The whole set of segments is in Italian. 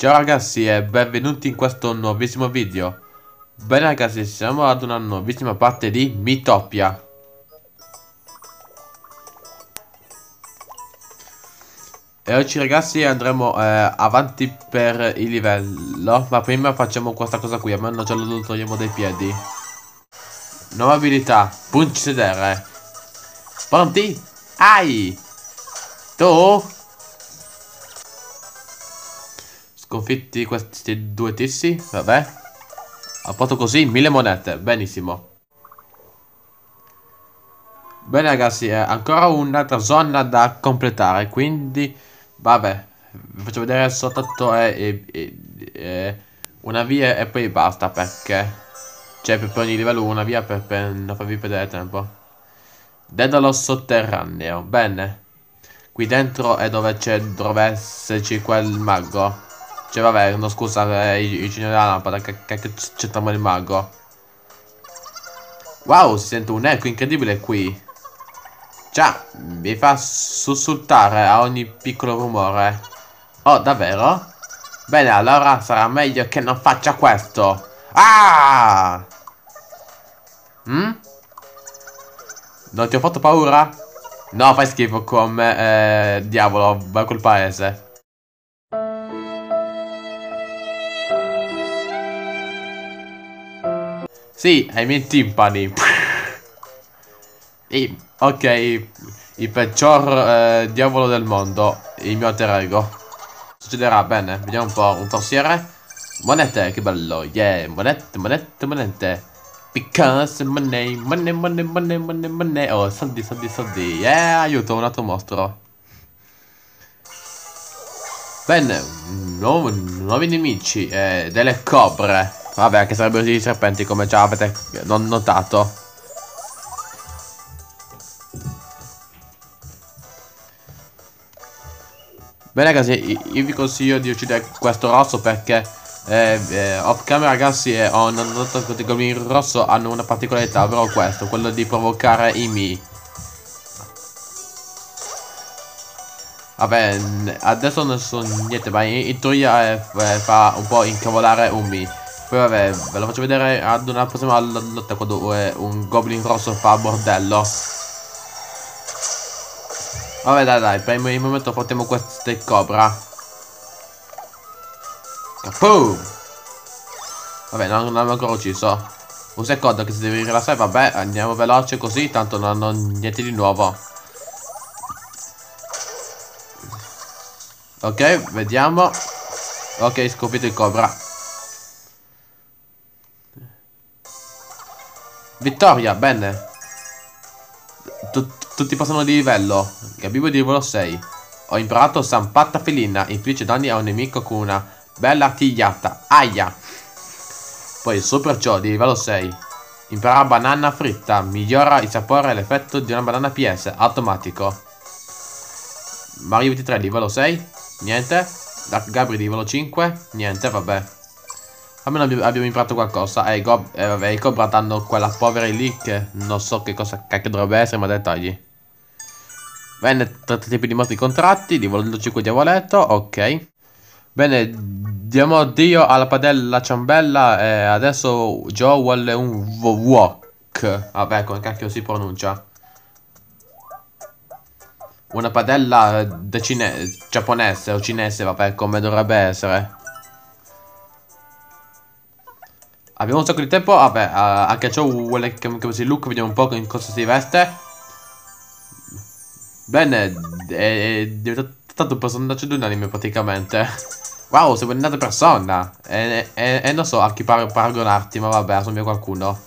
Ciao ragazzi e benvenuti in questo nuovissimo video Bene ragazzi siamo ad una nuovissima parte di Mitopia E oggi ragazzi andremo eh, avanti per il livello Ma prima facciamo questa cosa qui, almeno ce lo togliamo dai piedi Nuova abilità, punci sedere Pronti? Ai! Tu? Sconfitti questi due tissi, vabbè A posto così, mille monete, benissimo Bene ragazzi, è ancora un'altra zona da completare, quindi Vabbè, vi faccio vedere soltanto è, è, una via e poi basta perché c'è per ogni livello una via per, per non farvi perdere tempo. Dedalo sotterraneo, bene. Qui dentro è dove c'è dovrebbe esserci quel mago. Cioè vabbè, no scusa, il genio della lampada, che, che, c'entriamo il mago. Wow, si sente un eco incredibile qui. Già, mi fa sussultare a ogni piccolo rumore. Oh, davvero? Bene, allora sarà meglio che non faccia questo. Ah! Mm? Non ti ho fatto paura? No, fai schifo come eh, diavolo, va col paese. Sì, ai miei timpani. E, ok, il peggior eh, diavolo del mondo, il mio alter ego. Succederà bene, vediamo un po', un torsiere. Monete, che bello, yeah, monete, monete, monete. Because money, money, money, money, money, money. Oh, soldi, soldi, soldi. Yeah, aiuto, un altro mostro. Bene, nuovi, nuovi nemici, eh, delle cobre. Vabbè, che sarebbero i serpenti, come già avete notato. Bene ragazzi, io vi consiglio di uccidere questo rosso perché eh, eh, off camera ragazzi eh, ho notato che i goblini rosso hanno una particolarità, ovvero questo, quello di provocare i mi. Vabbè, adesso non so niente, ma in, in teoria eh, fa un po' incavolare un mi. Poi vabbè, ve lo faccio vedere ad una prossima lotta quando eh, un goblin rosso fa bordello. Vabbè dai dai, per il momento portiamo queste cobra. Kapoom! Vabbè, non, non ancora ucciso. Un secondo che si deve rilassare, vabbè, andiamo veloce così, tanto non ho niente di nuovo. Ok, vediamo. Ok, scoprito il cobra. Vittoria, bene. Tut tutti passano di livello. Gabibo di livello 6. Ho imparato Zampatta felina. Infligge danni a un nemico con una bella artigliata. Aia. Poi Super ciò di livello 6. Impara banana fritta. Migliora il sapore e l'effetto di una banana PS. Automatico. Mario 23 di livello 6. Niente. Dark Gabri di livello 5. Niente, vabbè. Almeno abbiamo imparato qualcosa. E eh, i, eh, Cobra danno quella povera lì non so che cosa cacchio dovrebbe essere, ma dettagli. Bene, tre tipi di mostri contratti, livello 5 diavoletto, ok. Bene, diamo addio alla padella ciambella e adesso Joe vuole un wok. Vabbè, come cacchio si pronuncia? Una padella giapponese o cinese, vabbè, come dovrebbe essere. Abbiamo un sacco di tempo, vabbè, anche Joe vuole che, si look, vediamo un po' in cosa si veste. Bene, è diventato un personaggio di un anime praticamente. Wow, sei un'altra persona. E, e, e, non so a chi par paragonarti, ma vabbè, assomiglia qualcuno.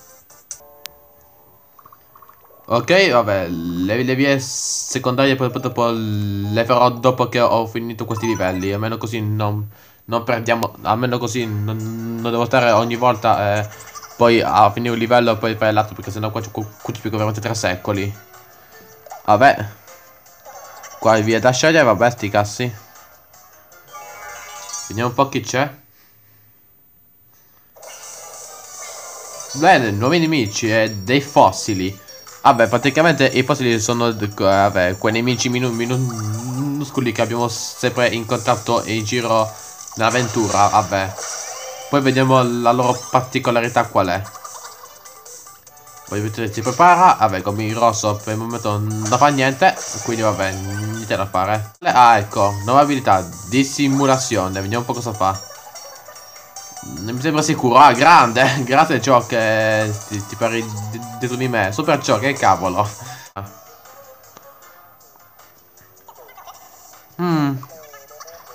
Ok, vabbè, le, le vie secondarie dopo le farò dopo che ho finito questi livelli. Almeno così non, non perdiamo, almeno così non, non, devo stare ogni volta eh, poi a finire un livello e poi fare l'altro perché sennò qua ci piego veramente tre secoli. Vabbè. Qua via da scegliere, vabbè, sti cassi. Vediamo un po' chi c'è. Bene, nuovi nemici e dei fossili. Vabbè, praticamente i fossili sono vabbè, quei nemici minu minuscoli che abbiamo sempre incontrato in giro nell'avventura, vabbè. Poi vediamo la loro particolarità qual è. Poi vedete si prepara, vabbè come il rosso per il momento non fa niente, quindi vabbè, niente da fare. Ah ecco, nuova abilità, dissimulazione, vediamo un po' cosa fa. Non mi sembra sicuro, ah grande, grazie ciò che ti, ti pari dietro di me, super ciò che cavolo. Hmm.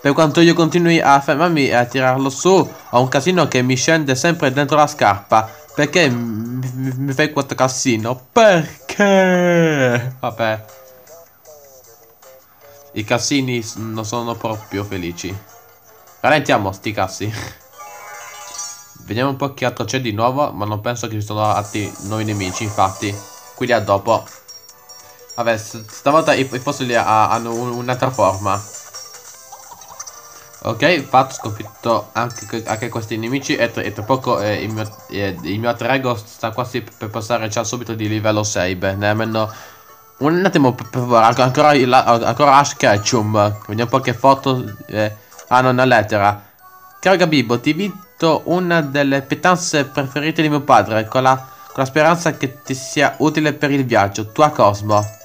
Per quanto io continui a fermarmi e a tirarlo su, ho un casino che mi scende sempre dentro la scarpa. Perché mi fai questo casino? Perché? Vabbè. I cassini non sono proprio felici. Rallentiamo sti cassi. Vediamo un po' che altro c'è di nuovo, ma non penso che ci sono altri nuovi nemici, infatti. Quindi a dopo. Vabbè, stavolta i, i fossili hanno un'altra forma. Ok, fatto, sconfitto anche, anche questi nemici e, e tra poco eh, il, mio, eh, il mio alter sta quasi per passare già subito di livello 6. Beh, nemmeno... Un attimo, per favore, ancora, ancora Ash Ketchum. Vediamo un po' che foto eh, hanno nella lettera. Caro Gabibbo, ti invito una delle pietanze preferite di mio padre, con la, con la speranza che ti sia utile per il viaggio. Tua Cosmo.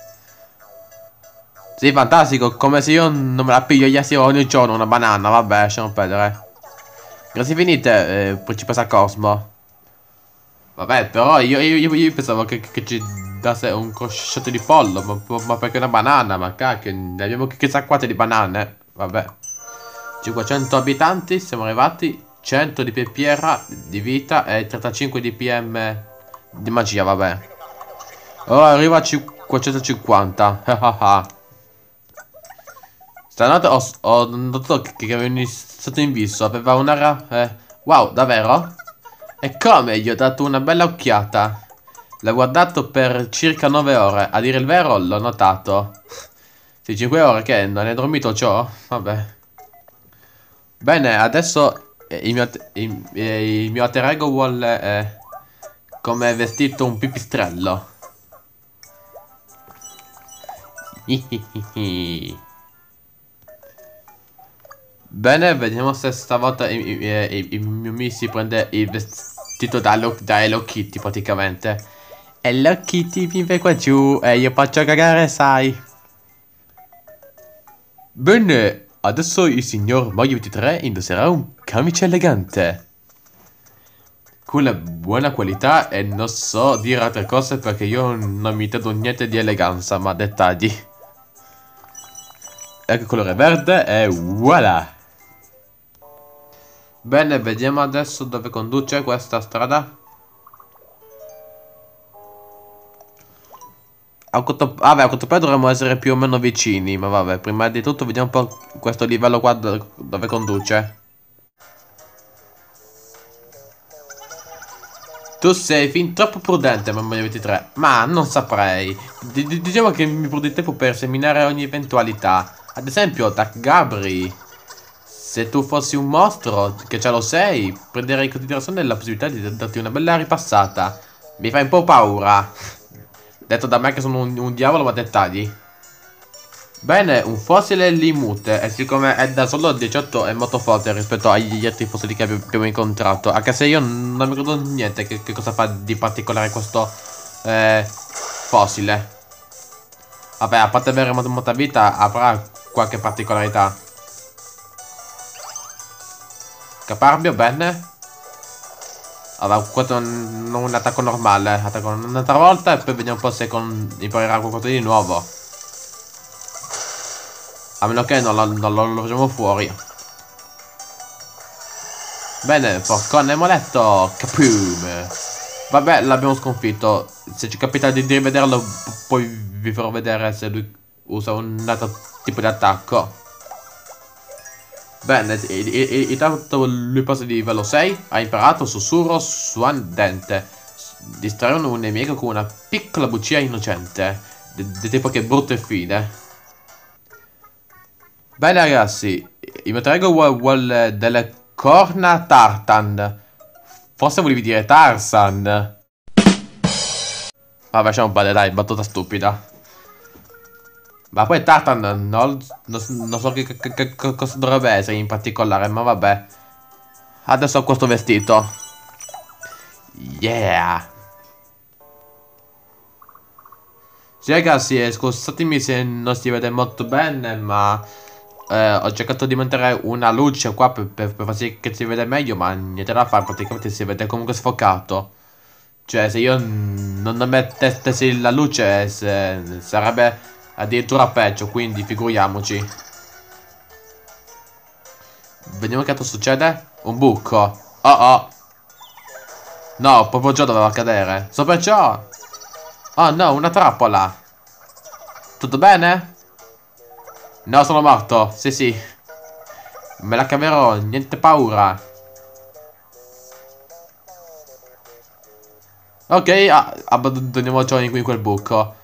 Sì, fantastico, come se io non me la pigliassi ogni giorno una banana, vabbè, lasciamo perdere. Grazie finite, eh, principessa Cosmo. Vabbè, però io, io, io pensavo che, che, ci dasse un crocetto di pollo, ma, ma, perché una banana, ma cacchio, ne abbiamo chissà quante di banane, vabbè. 500 abitanti, siamo arrivati, 100 di PPR di vita e 35 di PM di magia, vabbè. Ora arriva a 550, Stanotte ho, ho notato che, che avevo iniziato in viso. Aveva un'aria... Eh, wow, davvero? E come? Gli ho dato una bella occhiata. L'ho guardato per circa 9 ore. A dire il vero, l'ho notato. Sì, 5 ore che non hai dormito ciò? Vabbè. Bene, adesso eh, il, mio, il, eh, il mio alter ego vuole... Eh, come vestito un pipistrello. Hihihihi. Bene, vediamo se stavolta il, mio Mi si prende il vestito da, da Hello Kitty praticamente. Hello Kitty vive qua giù e io faccio cagare, sai. Bene, adesso il signor Mario 23 indosserà un camice elegante. Con la buona qualità e non so dire altre cose perché io non mi intendo niente di eleganza, ma dettagli. Ecco il colore verde e voilà! Bene, vediamo adesso dove conduce questa strada. A Cotopaxi, vabbè, a Cotopaxi dovremmo essere più o meno vicini, ma vabbè, prima di tutto vediamo un po' questo livello qua dove conduce. Tu sei fin troppo prudente, Mamma 23, ma non saprei. D diciamo che mi produce tempo per seminare ogni eventualità. Ad esempio, Dark Gabri. Se tu fossi un mostro, che ce lo sei, prenderei in considerazione la possibilità di darti una bella ripassata. Mi fai un po' paura. Detto da me che sono un, un diavolo, ma dettagli. Bene, un fossile limute e siccome è da solo 18 è molto forte rispetto agli altri fossili che abbiamo incontrato. Anche se io non mi ricordo niente che, che cosa fa di particolare questo eh, fossile. Vabbè, a parte avere molta vita, avrà qualche particolarità. Caparbio, bene. Allora, questo è un, attacco normale. Attacco un'altra volta e poi vediamo un po' se con, imparerà qualcosa di nuovo. A meno che non lo, non lo, lo facciamo fuori. Bene, porcone moletto. Capum. Vabbè, l'abbiamo sconfitto. Se ci capita di rivederlo, poi vi farò vedere se lui usa un altro tipo di attacco. Bene, intanto lui passa di livello 6, ha imparato sussurro suandente. Distrarre un nemico con una piccola buccia innocente. Di tipo che brutto e fine. Bene ragazzi, il mio trego vuole, vuole delle corna tartan. Forse volevi dire Tarsan. Vabbè, lasciamo un po' dai, battuta stupida. Ma poi Tartan non, non, non so che, che, che, cosa dovrebbe essere in particolare, ma vabbè. Adesso ho questo vestito. Yeah. Sì ragazzi, eh, scusatemi se non si vede molto bene, ma eh, ho cercato di mettere una luce qua per, per, per, far sì che si vede meglio, ma niente da fare, praticamente si vede comunque sfocato. Cioè, se io non mettessi la luce, se, sarebbe Addirittura peggio, quindi figuriamoci. Vediamo che cosa succede. Un buco. Oh oh. No, proprio già doveva cadere. Sopra ciò. Oh no, una trappola. Tutto bene? No, sono morto. Sì, sì. Me la caverò, niente paura. Ok, abbandoniamo ciò in quel buco.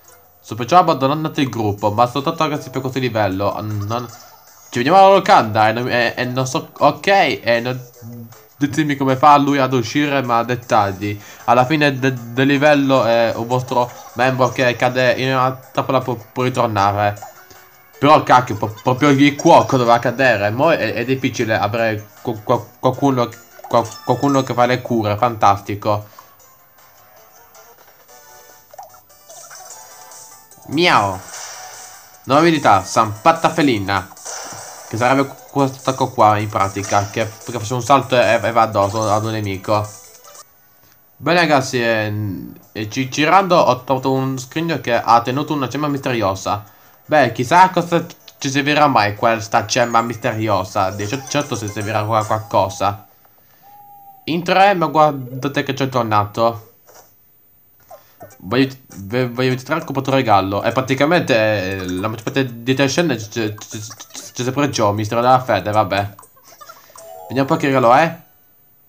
Sto perciò abbandonando il gruppo, ma soltanto ragazzi per questo livello. Non... Ci vediamo alla locanda e non, e, e non so... Ok, e non... Ditemi come fa lui ad uscire, ma dettagli. Alla fine de del livello è un vostro membro che cade in una trappola può, può ritornare. Però cacchio, proprio il cuoco doveva cadere. Mo è, è difficile avere qualcuno, qualcuno che fa le cure, fantastico. Miao. Nuova abilità, Sampatta felina. Che sarebbe questo attacco qua in pratica. Che, che faccio un salto e, e va addosso ad un nemico. Bene ragazzi, eh, girando ho trovato un screen che ha tenuto una gemma misteriosa. Beh, chissà cosa ci servirà mai questa gemma misteriosa. Di certo si servirà qualcosa. In tre, ma guardate che c'è tornato. Voglio, voglio tirare il regalo. E praticamente eh, la maggior parte di te scene c'è sempre Joe, mistero della fede, vabbè. Vediamo un po' che regalo è.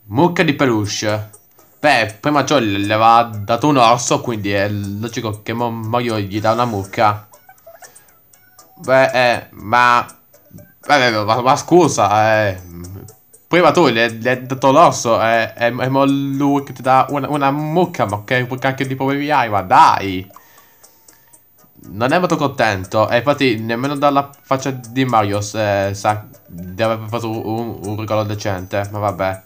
Mucca di peluche. Beh, prima Joe le aveva dato un orso, quindi è logico che Mario gli dà una mucca. Beh, eh, ma... Beh, ma, ma scusa, eh... Prima tu gli hai dato l'osso e, e, e lui che ti dà una, una mucca, ma che cacchio di problemi hai, ma dai! Non è molto contento, e infatti nemmeno dalla faccia di Mario se, sa di aver fatto un, un regalo decente, ma vabbè.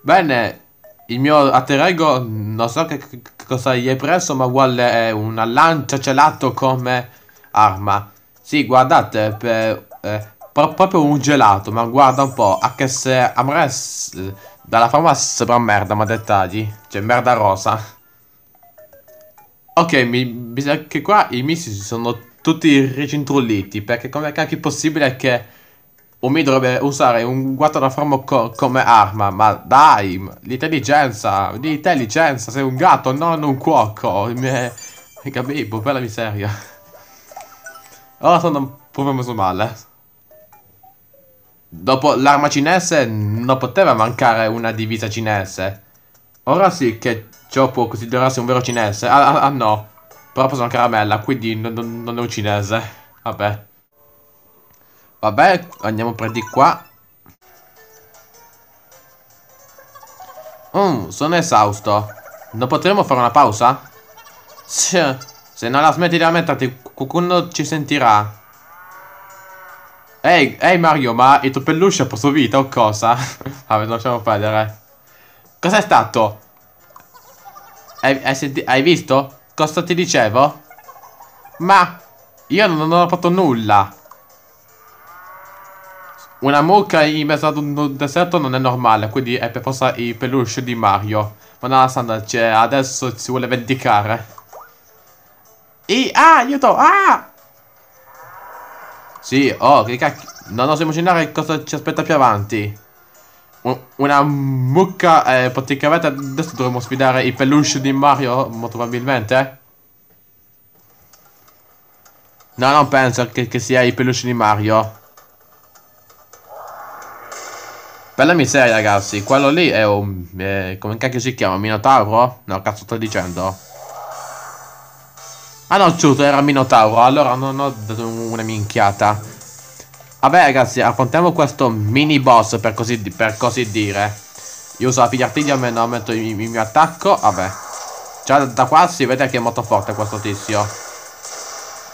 Bene, il mio atterego non so che, che cosa gli hai preso, ma vuole una lancia celato come arma. Sì, guardate, per, eh, proprio un gelato, ma guarda un po', anche se a me dalla forma sembra merda, ma dettagli, cioè merda rosa. Ok, mi, mi sa che qua i missili sono tutti ricintrulliti, perché come cacchio è possibile che Umi dovrebbe usare un guanto da forma co come arma, ma dai, l'intelligenza, l'intelligenza, sei un gatto, non un cuoco, mi, mi capivo, bella miseria. Ora sono proprio messo male. Dopo l'arma cinese non poteva mancare una divisa cinese. Ora sì che ciò può considerarsi un vero cinese. Ah, ah, ah no. Però sono caramella, quindi non, non, è un cinese. Vabbè. Vabbè, andiamo per di qua. Mm, sono esausto. Non potremmo fare una pausa? Se non la smetti di lamentarti, qualcuno ci sentirà. Ehi, ehi Mario, ma il tuo peluche ha preso vita o cosa? Vabbè, lasciamo perdere. Cos'è stato? Hai, hai, hai, visto? Cosa ti dicevo? Ma io non, non ho fatto nulla. Una mucca in mezzo ad un deserto non è normale, quindi è per forza il peluche di Mario. Ma non la sanno, cioè, adesso si vuole vendicare. E, ah, aiuto, ah! Sì, oh, che cacchio. Non oso immaginare cosa ci aspetta più avanti. una mucca, eh, praticamente adesso dovremmo sfidare i peluche di Mario, molto probabilmente. No, non penso che, che sia i peluche di Mario. Bella miseria, ragazzi. Quello lì è un... Eh, come cacchio si chiama? Minotauro? No, cazzo sto dicendo? Ah no, giusto, era Minotauro. Allora non ho dato una minchiata. Vabbè ragazzi, affrontiamo questo mini boss per così, per così dire. Io uso la figlia artiglia, almeno aumento il, il mio attacco. Vabbè. Già da qua si vede che è molto forte questo tizio.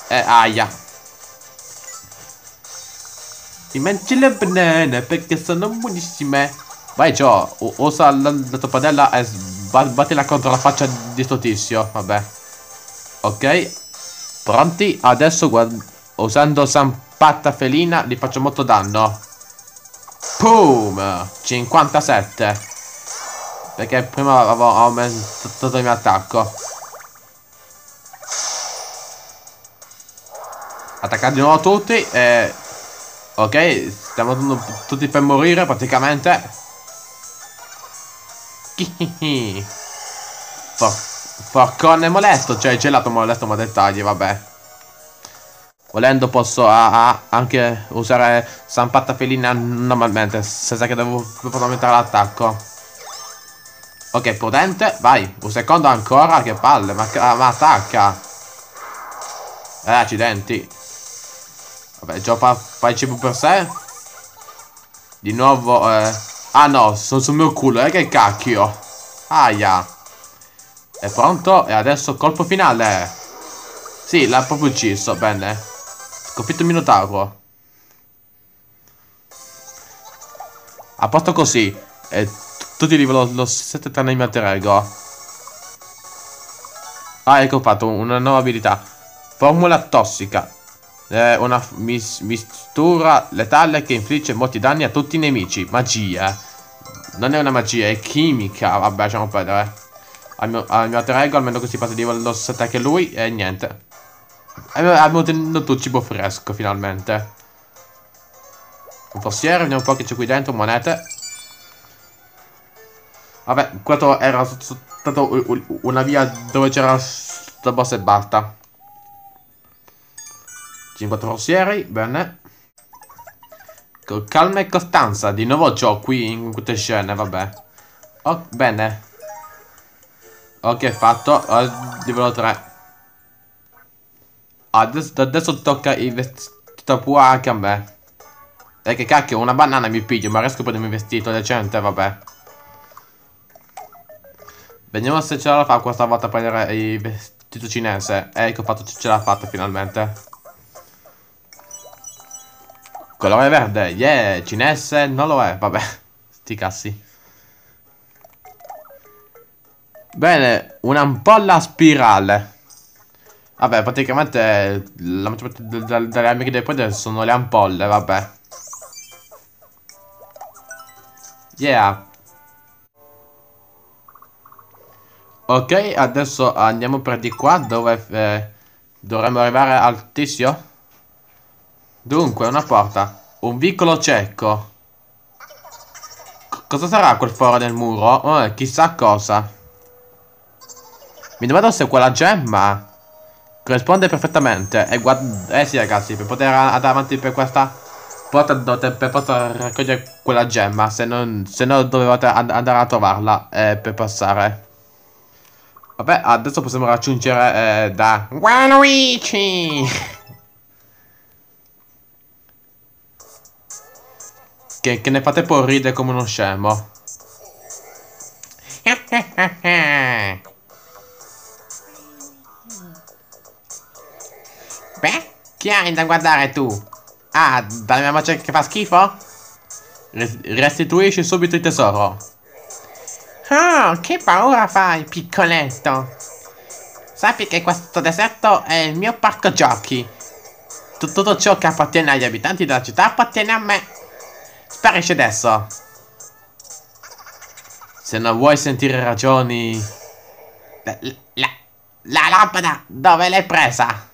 Eh, aia. Ti mangi le banane perché sono buonissime. Vai Joe, usa la, la tua padella e sbattila contro la faccia di sto tizio. Vabbè. Ok. Pronti? Adesso usando zampata felina gli faccio molto danno. Boom! 57. Perché prima avevo aumentato il mio attacco. Attaccate di nuovo tutti e... Ok, stiamo tutti per morire praticamente. For Forcone molesto, cioè gelato molesto ma dettagli, vabbè. Volendo posso ah, ah, anche usare zampata felina normalmente, senza che devo aumentare l'attacco. Ok, potente, vai. Un secondo ancora, che palle, ma, ma attacca. Eh, accidenti. Vabbè, già fa il cibo per sé. Di nuovo, eh... Ah no, sono sul mio culo, eh, che cacchio. Aia. È pronto? E adesso colpo finale. Sì, l'ha proprio ucciso, bene. Sconfitto il Minotauro. A posto così. E tutti livello lo 7 tranne il mio ego. Ah, ecco fatto una nuova abilità. Formula tossica. È una mis mistura letale che infligge molti danni a tutti i nemici. Magia. Non è una magia, è chimica. Vabbè, lasciamo perdere. Al mio, al mio ego, almeno così passa di livello 7 anche lui. E niente. Abbiamo ottenuto cibo fresco, finalmente. Un fossiere, vediamo un po' che c'è qui dentro, monete. Vabbè, questo era stato una via dove c'era sto boss e basta. 50 forzieri, bene. Calma e costanza, di nuovo Joe qui in queste scene, vabbè. Oh, bene. Ok, fatto. livello 3. Adesso, adesso tocca il vestito pure anche a me. E che cacchio, una banana mi piglio, ma riesco a prendermi vestito decente, vabbè. Vediamo se ce la fa questa volta a prendere il vestito cinese. Ecco, fatto, ce l'ha fatta finalmente. Colore verde, yeah, cinese non lo è, vabbè. Sti cassi. Bene, un'ampolla spirale. Vabbè, praticamente la maggior parte delle armi che devi sono le ampolle, vabbè. Yeah. Ok, adesso andiamo per di qua dove eh, dovremmo arrivare al tizio. Dunque, una porta. Un vicolo cieco. C cosa sarà quel foro nel muro? Oh, chissà cosa. Mi domando se quella gemma corrisponde perfettamente. E guarda... Eh sì ragazzi, per poter andare avanti per questa porta per forza raccogliere quella gemma. Se, non, se no dovevate andare a trovarla eh, per passare. Vabbè, adesso possiamo raggiungere eh, da Waluigi! che, che nel frattempo ride come uno scemo. Beh, chi hai da guardare tu? Ah, dalla mia voce che fa schifo? Restituisci subito il tesoro. Oh, che paura fai, piccoletto. Sappi che questo deserto è il mio parco giochi. Tutto ciò che appartiene agli abitanti della città appartiene a me. Sparisci adesso. Se non vuoi sentire ragioni... La, la, la lampada, dove l'hai presa?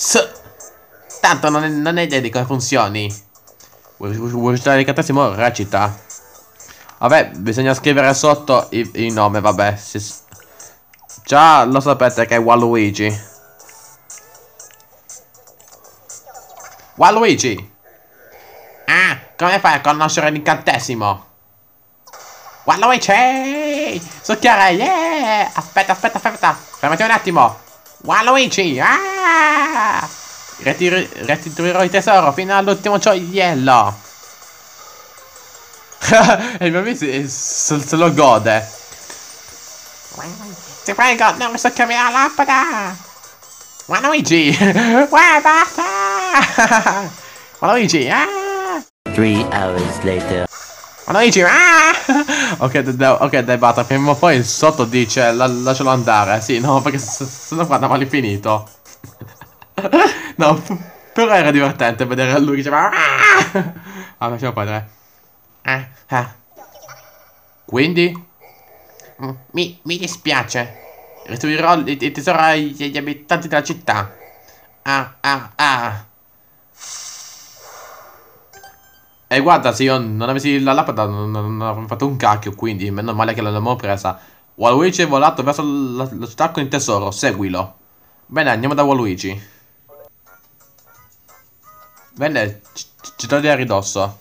S Tanto non, è, non hai idea di come funzioni. Vuoi, recitare l'incantesimo? Recita. Vabbè, bisogna scrivere sotto il, il nome, vabbè. Si, già lo sapete che è Waluigi. Waluigi! Ah, come fai a conoscere l'incantesimo? Waluigi! Succhiare, yeah! Aspetta, aspetta, aspetta. Fermati un attimo. Waluigi! Ah! restituirò il tesoro fino all'ultimo gioiello. e il mio amico se, lo gode. Ti prego, non mi so chiamare la lampada. Waluigi! Basta! Waluigi, ah! Three hours later. Waluigi, ah! ok, ok, dai, basta, prima o poi sotto dice la, lascialo andare. Sì, no, perché se, no guarda malfinito. no, però era divertente vedere lui che diceva... Ah! ah lasciamo perdere. Ah, ah. Quindi? Mm, mi, mi dispiace. Restituirò il, il tesoro agli abitanti della città. Ah, ah, ah. E eh, guarda, se io non avessi la lapada non, non avrei fatto un cacchio, quindi meno male che l'abbiamo presa. Waluigi è volato verso la, la città con il tesoro, seguilo. Bene, andiamo da Waluigi. Bene, ci, ci togli a ridosso.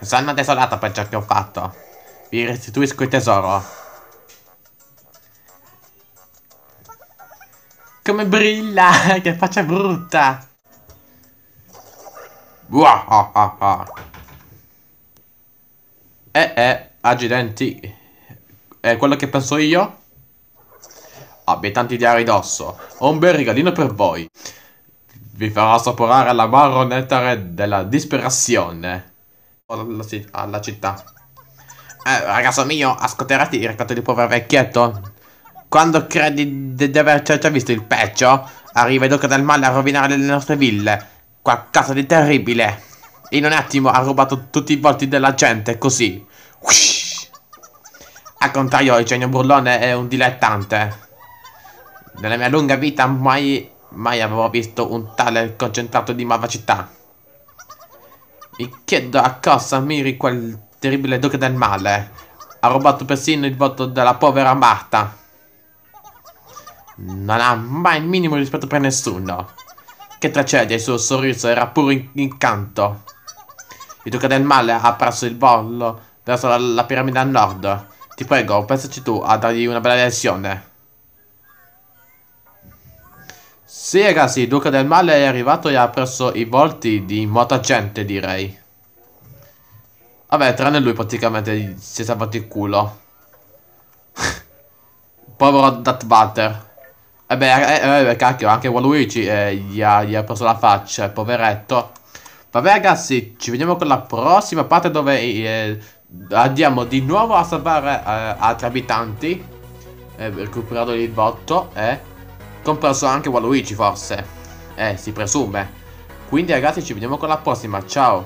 Sono desolata per ciò che ho fatto. Vi restituisco il tesoro. Come brilla! che faccia brutta! Buah, Eh, eh, accidenti. È quello che penso io? Abitanti di Aridosso, ho un bel regalino per voi. Vi farò assaporare la nettare della disperazione alla città. Eh, ragazzo mio, ascolterati il racconto di povero vecchietto? Quando credi di, di aver già visto il peggio, arriva il duca del male a rovinare le nostre ville. Qualcosa di terribile. In un attimo ha rubato tutti i volti della gente, così. Ush. Al contrario, il genio burlone è un dilettante. Nella mia lunga vita mai, mai avevo visto un tale concentrato di malvagità. Mi chiedo a cosa miri quel terribile duca del male. Ha rubato persino il voto della povera Marta. Non ha mai il minimo rispetto per nessuno. Che tragedia, il suo sorriso era puro incanto. Il duca del male ha perso il volo verso la, la piramide a nord. Ti prego, pensaci tu a dargli una bella lezione. Sì ragazzi, il Duca del Male è arrivato e ha preso i volti di molta gente direi. Vabbè, tranne lui praticamente si è salvato il culo. Povero Darth Butter. E beh, eh, eh, cacchio, anche Waluigi eh, gli, ha, gli, ha, preso la faccia, poveretto. Vabbè ragazzi, ci vediamo con la prossima parte dove eh, andiamo di nuovo a salvare eh, altri abitanti. Eh, recuperando il botto, eh. Compreso anche Waluigi forse. Eh, si presume. Quindi ragazzi ci vediamo con la prossima. Ciao.